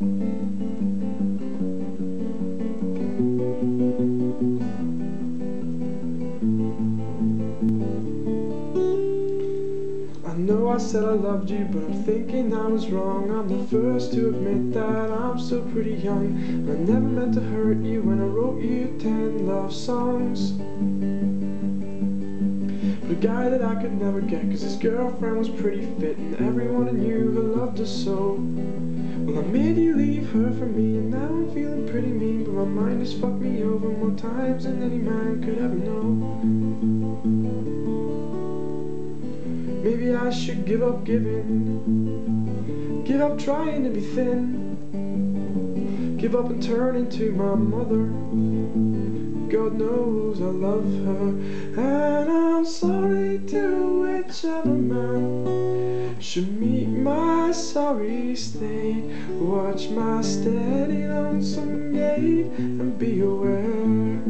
I know I said I loved you, but I'm thinking I was wrong. I'm the first to admit that I'm still pretty young. I never meant to hurt you when I wrote you ten love songs. Guy that I could never get, cause his girlfriend was pretty fit, and everyone I knew who loved her so. Well, I made you leave her for me, and now I'm feeling pretty mean, but my mind has fucked me over more times than any man could ever know. Maybe I should give up giving, give up trying to be thin, give up and turn into my mother. God knows I love her, and I'm sorry to whichever man should meet my sorry state. Watch my steady lonesome gait and be aware.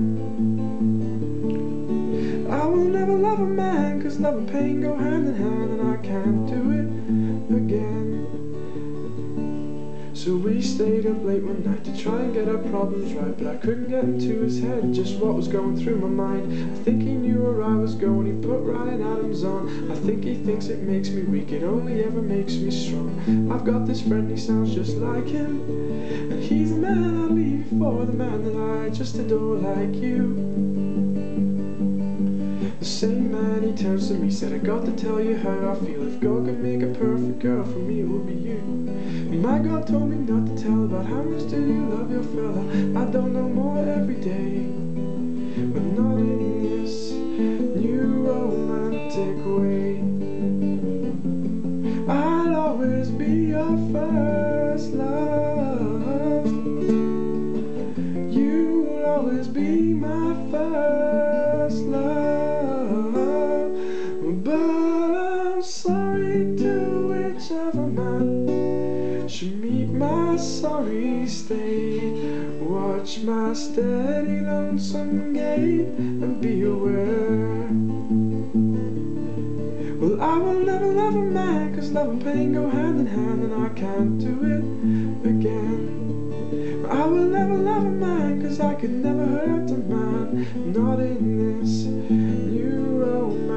I will never love a man, cause love and pain go hand in hand, So we stayed up late one night to try and get our problems right, but I couldn't get into his head just what was going through my mind. I think he knew where I was going, he put Ryan Adams on. I think he thinks it makes me weak, it only ever makes me strong. I've got this friend, he sounds just like him, and he's the man I'd leave for the man that I just adore like you. The same man, he turns to me, said, I got to tell you how I feel. If God could make a perfect girl for me, My God told me not to tell about how much do you love your fella. I don't know more every day, but not in this new romantic way. I'll always be your first love. You'll always be my first love. But I'm sorry to whichever man should meet my sorry state. Watch my steady lonesome gait and be aware. Well, I will never love a man, cause love and pain go hand in hand, and I can't do it again. I will never love a man, cause I could never hurt a man, not in this new way.